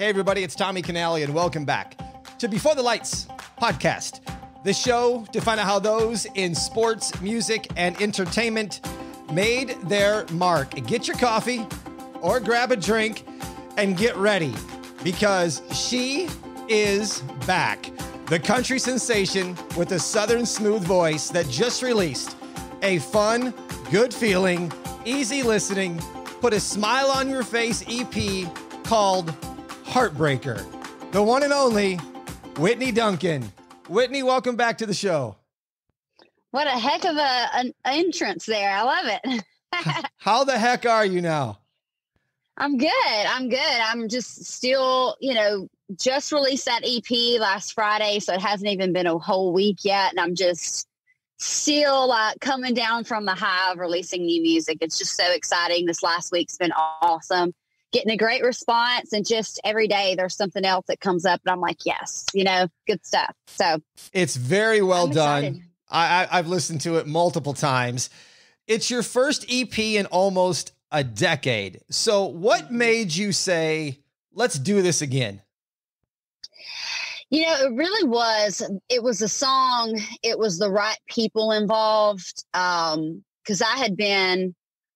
Hey, everybody, it's Tommy Canale, and welcome back to Before the Lights podcast, the show to find out how those in sports, music, and entertainment made their mark. Get your coffee or grab a drink and get ready because she is back. The country sensation with a southern smooth voice that just released a fun, good feeling, easy listening, put a smile on your face EP called Heartbreaker. The one and only Whitney Duncan. Whitney, welcome back to the show. What a heck of a, an entrance there. I love it. How the heck are you now? I'm good. I'm good. I'm just still, you know, just released that EP last Friday, so it hasn't even been a whole week yet. And I'm just still like coming down from the high of releasing new music. It's just so exciting. This last week's been awesome. Getting a great response, and just every day there's something else that comes up, and I'm like, yes, you know, good stuff. So it's very well done. I, I, I've listened to it multiple times. It's your first EP in almost a decade. So, what made you say, let's do this again? You know, it really was. It was a song. It was the right people involved. Um, because I had been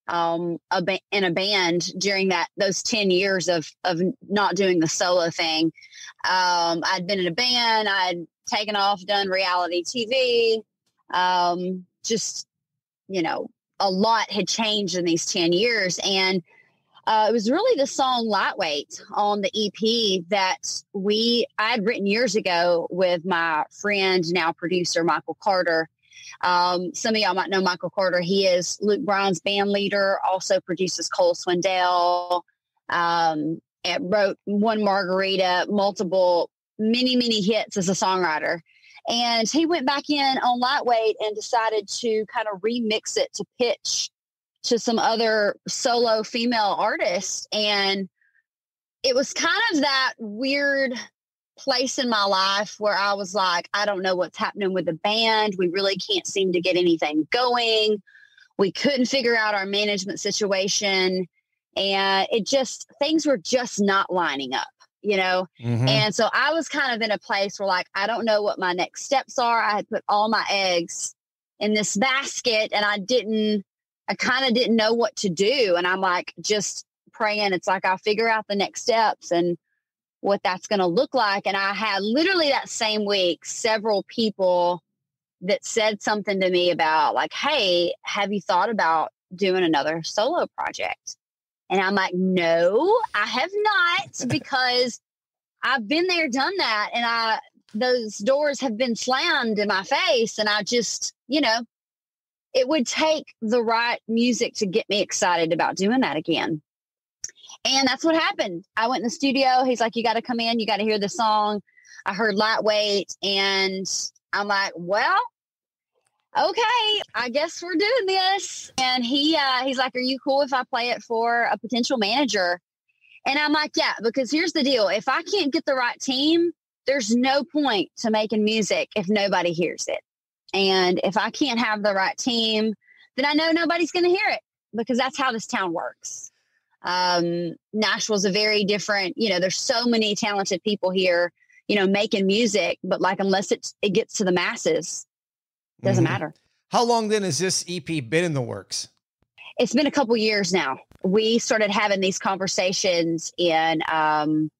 um a ba- in a band during that those 10 years of of not doing the solo thing. Um i'd been in a band i'd taken off done reality tv um just you know a lot had changed in these 10 years and uh, it was really the song lightweight on the ep that we i had written years ago with my friend now producer michael carter um, some of y'all might know michael carter he is luke bryan's band leader also produces cole swindell um, wrote one margarita multiple many many hits as a songwriter and he went back in on lightweight and decided to kind of remix it to pitch to some other solo female artists. And it was kind of that weird place in my life where I was like, I don't know what's happening with the band. We really can't seem to get anything going. We couldn't figure out our management situation. And it just, things were just not lining up you know? Mm-hmm. And so I was kind of in a place where, like, I don't know what my next steps are. I had put all my eggs in this basket and I didn't, I kind of didn't know what to do. And I'm like, just praying. It's like, I'll figure out the next steps and what that's going to look like. And I had literally that same week several people that said something to me about, like, hey, have you thought about doing another solo project? And I'm like, no, I have not because I've been there, done that. And I, those doors have been slammed in my face. And I just, you know, it would take the right music to get me excited about doing that again. And that's what happened. I went in the studio. He's like, you got to come in. You got to hear the song. I heard lightweight. And I'm like, well, okay, I guess we're doing this. And he uh, he's like, are you cool if I play it for a potential manager? And I'm like, yeah, because here's the deal: if I can't get the right team, there's no point to making music if nobody hears it. And if I can't have the right team, then I know nobody's going to hear it because that's how this town works. Um, Nashville's a very different, you know, there's so many talented people here, you know, making music, but like unless it it gets to the masses, doesn't mm-hmm. matter. How long then has this EP been in the works? It's been a couple years now. We started having these conversations in um,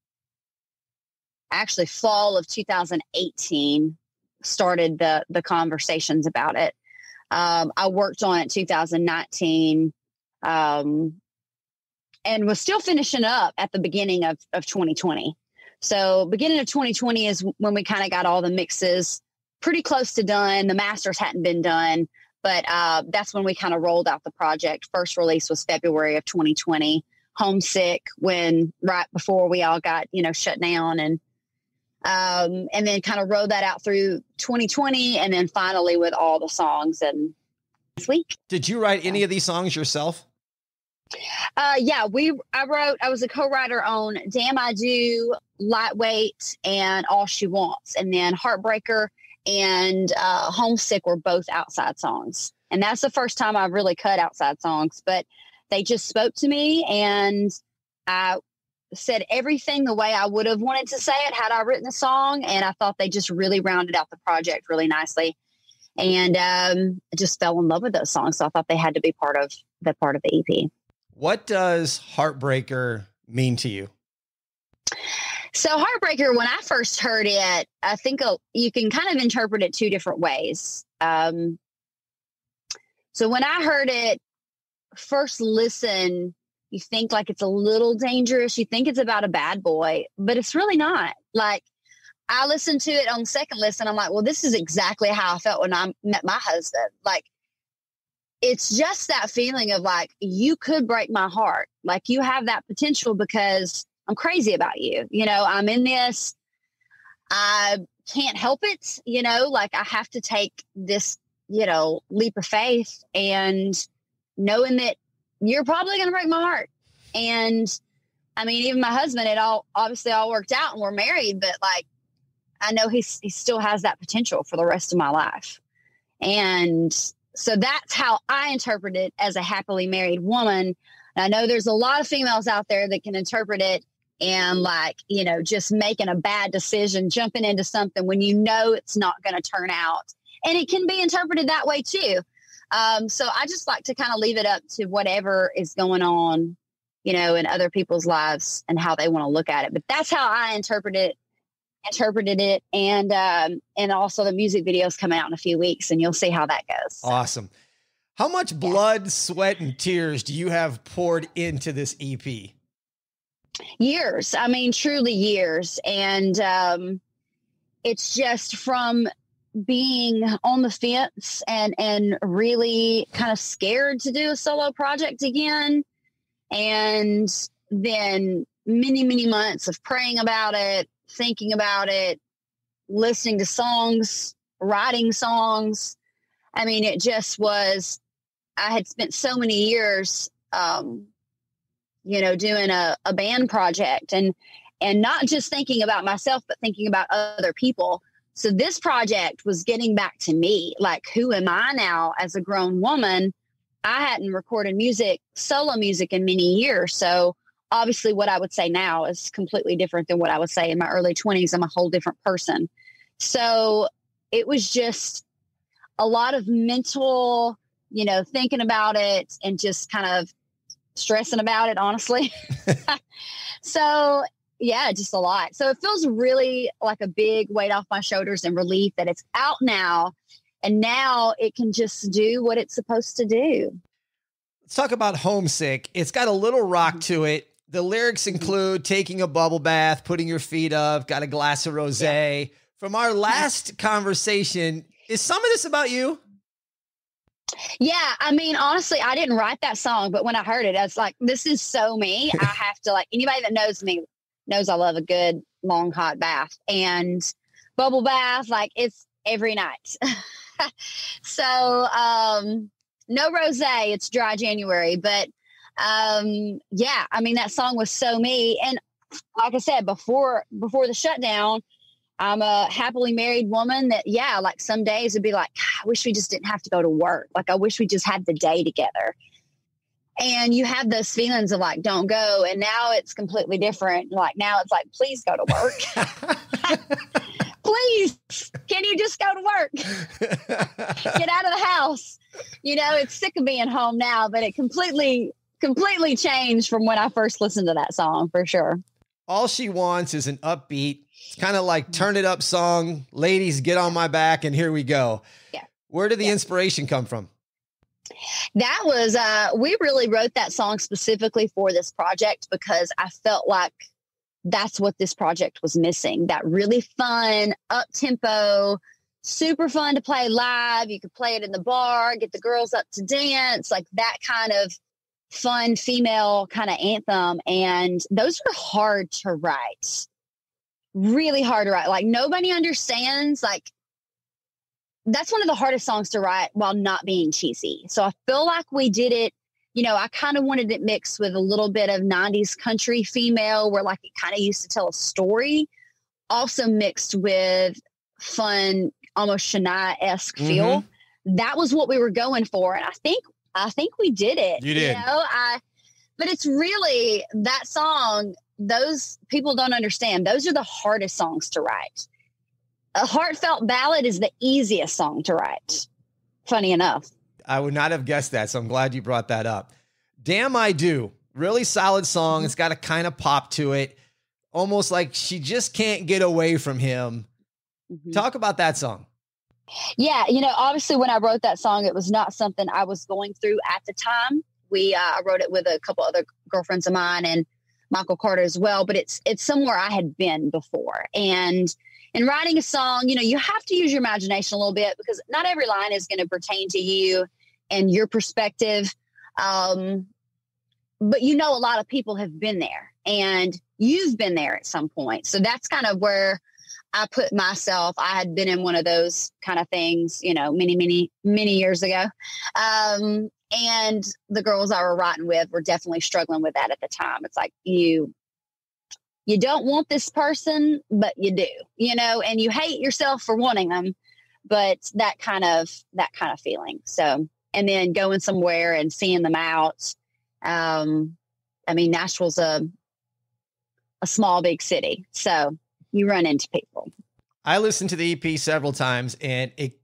actually fall of 2018. Started the the conversations about it. Um, I worked on it 2019, um, and was still finishing up at the beginning of of 2020. So beginning of 2020 is when we kind of got all the mixes pretty close to done. The masters hadn't been done, but uh, that's when we kind of rolled out the project. First release was February of 2020. Homesick when right before we all got you know shut down and um, and then kind of rode that out through 2020 and then finally with all the songs and this week. Did you write any of these songs yourself? Uh, yeah, we I wrote. I was a co-writer on "Damn I Do," "Lightweight," and "All She Wants," and then "Heartbreaker." and uh, Homesick were both outside songs. And that's the first time I've really cut outside songs, but they just spoke to me and I said everything the way I would have wanted to say it had I written the song. And I thought they just really rounded out the project really nicely. And um, I just fell in love with those songs. So I thought they had to be part of the part of the EP. What does Heartbreaker mean to you? So Heartbreaker, when I first heard it, I think you can kind of interpret it two different ways. Um, so when I heard it first listen, you think like it's a little dangerous. You think it's about a bad boy, but it's really not. Like I listened to it on second listen. I'm like, well, this is exactly how I felt when I met my husband. Like it's just that feeling of like you could break my heart. Like you have that potential because I'm crazy about you. You know, I'm in this. I can't help it. You know, like I have to take this, you know, leap of faith and knowing that you're probably going to break my heart. And I mean, even my husband, it all obviously all worked out and we're married, but like, I know he's, he still has that potential for the rest of my life. And so that's how I interpret it as a happily married woman. And I know there's a lot of females out there that can interpret it and like, you know, just making a bad decision, jumping into something when you know it's not going to turn out. And it can be interpreted that way too. Um, so I just like to kind of leave it up to whatever is going on, you know, in other people's lives and how they want to look at it. But that's how I interpret it, interpreted it, and um, and also the music videos coming out in a few weeks, and you'll see how that goes. Awesome. How much blood, yeah. sweat, and tears do you have poured into this EP? Years. I mean, truly years, and um, it's just from being on the fence and and really kind of scared to do a solo project again and then many many months of praying about it thinking about it listening to songs writing songs i mean it just was i had spent so many years um you know doing a, a band project and and not just thinking about myself but thinking about other people so this project was getting back to me. Like, who am I now as a grown woman? I hadn't recorded music, solo music in many years. So obviously what I would say now is completely different than what I would say in my early 20s. I'm a whole different person. So it was just a lot of mental, you know, thinking about it and just kind of stressing about it, honestly. so yeah, just a lot. So it feels really like a big weight off my shoulders and relief that it's out now. And now it can just do what it's supposed to do. Let's talk about Homesick. It's got a little rock mm-hmm. to it. The lyrics include taking a bubble bath, putting your feet up, got a glass of rose. Yeah. From our last conversation, is some of this about you? Yeah, I mean, honestly, I didn't write that song, but when I heard it, I was like, this is so me. I have to like anybody that knows me knows I love a good long hot bath and bubble bath. Like it's every night. so um, no rose. It's dry January, but um, yeah, I mean that song was so me. And like I said before, before the shutdown, I'm a happily married woman that, yeah, like some days would be like, I wish we just didn't have to go to work. Like, I wish we just had the day together. And you have those feelings of like don't go. And now it's completely different. Like now it's like please go to work. Please can you just go to work? Get out of the house. You know it's sick of being home now but it completely completely changed from when i first listened to that song for sure all she wants is an upbeat it's kind of like turn it up song ladies get on my back and here we go yeah where did the yeah. inspiration come from that was uh we really wrote that song specifically for this project because I felt like that's what this project was missing. That really fun, up tempo, super fun to play live. You could play it in the bar, get the girls up to dance, like that kind of fun female kind of anthem. And those were hard to write. Really hard to write. Like nobody understands like that's one of the hardest songs to write while not being cheesy. So I feel like we did it. You know, I kind of wanted it mixed with a little bit of 90s country female where like it kind of used to tell a story, also mixed with fun, almost Shania esque mm-hmm. feel. That was what we were going for. And I think, I think we did it. You did. You know, I, but it's really that song those people don't understand. Those are the hardest songs to write. A heartfelt ballad is the easiest song to write. Funny enough. I would not have guessed that. So I'm glad you brought that up. Damn, I do. Really solid song. Mm-hmm. It's got a kind of pop to it, almost like she just can't get away from him. Mm-hmm. Talk about that song. Yeah, you know, obviously when I wrote that song, it was not something I was going through at the time. We uh, I wrote it with a couple other girlfriends of mine and Michael Carter as well, but it's it's somewhere I had been before. And in writing a song, you know, you have to use your imagination a little bit because not every line is going to pertain to you and your perspective. Um, but you know, a lot of people have been there and you've been there at some point. So that's kind of where I put myself, I had been in one of those kind of things, you know, many, many, many years ago. Um, and the girls I were writing with were definitely struggling with that at the time. It's like you you don't want this person, but you do, you know, and you hate yourself for wanting them, but that kind of that kind of feeling. So and then going somewhere and seeing them out. Um, I mean, Nashville's a a small big city. So you run into people. I listened to the EP several times, and it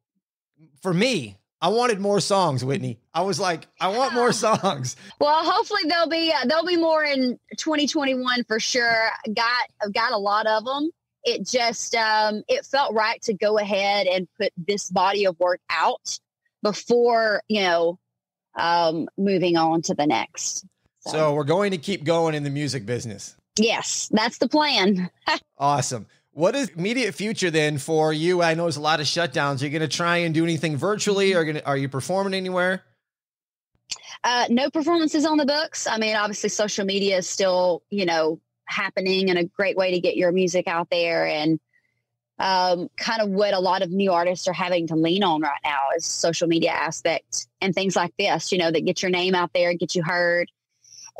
for me, I wanted more songs, Whitney. I was like, I want more songs. Well, hopefully there'll be uh, there'll be more in 2021 for sure. Got I've got a lot of them. It just um, it felt right to go ahead and put this body of work out before you know um, moving on to the next. So. so we're going to keep going in the music business. Yes, that's the plan. awesome. What is immediate future then for you? I know there's a lot of shutdowns. Are you going to try and do anything virtually? Or are you performing anywhere? Uh, no performances on the books. I mean, obviously, social media is still, you know, happening and a great way to get your music out there. And um, kind of what a lot of new artists are having to lean on right now is social media aspect and things like this, you know, that get your name out there, get you heard.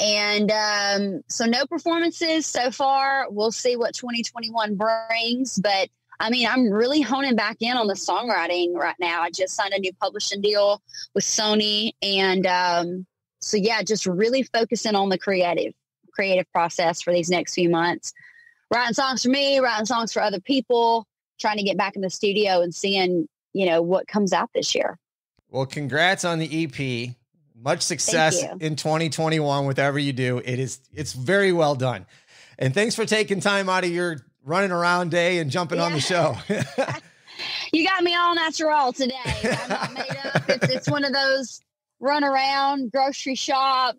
And um, so, no performances so far. We'll see what 2021 brings. But I mean, I'm really honing back in on the songwriting right now. I just signed a new publishing deal with Sony. And um, so, yeah, just really focusing on the creative creative process for these next few months. Writing songs for me, writing songs for other people, trying to get back in the studio and seeing, you know, what comes out this year. Well, congrats on the EP. Much success in 2021 with whatever you do. It is it's very well done. And thanks for taking time out of your running around day and jumping yeah. on the show. you got me all natural today. I'm not made up. It's, it's one of those run around, grocery shop,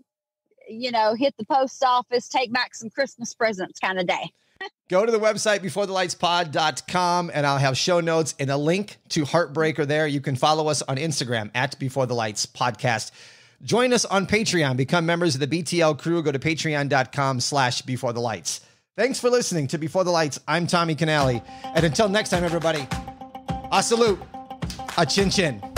you know, hit the post office, take back some Christmas presents kind of day. Go to the website beforethelightspod.com and I'll have show notes and a link to Heartbreaker there. You can follow us on Instagram at Before the Lights Podcast. Join us on Patreon. Become members of the BTL crew. Go to patreon.com slash before the lights. Thanks for listening to Before the Lights. I'm Tommy Canale. And until next time, everybody, a salute, a chin chin.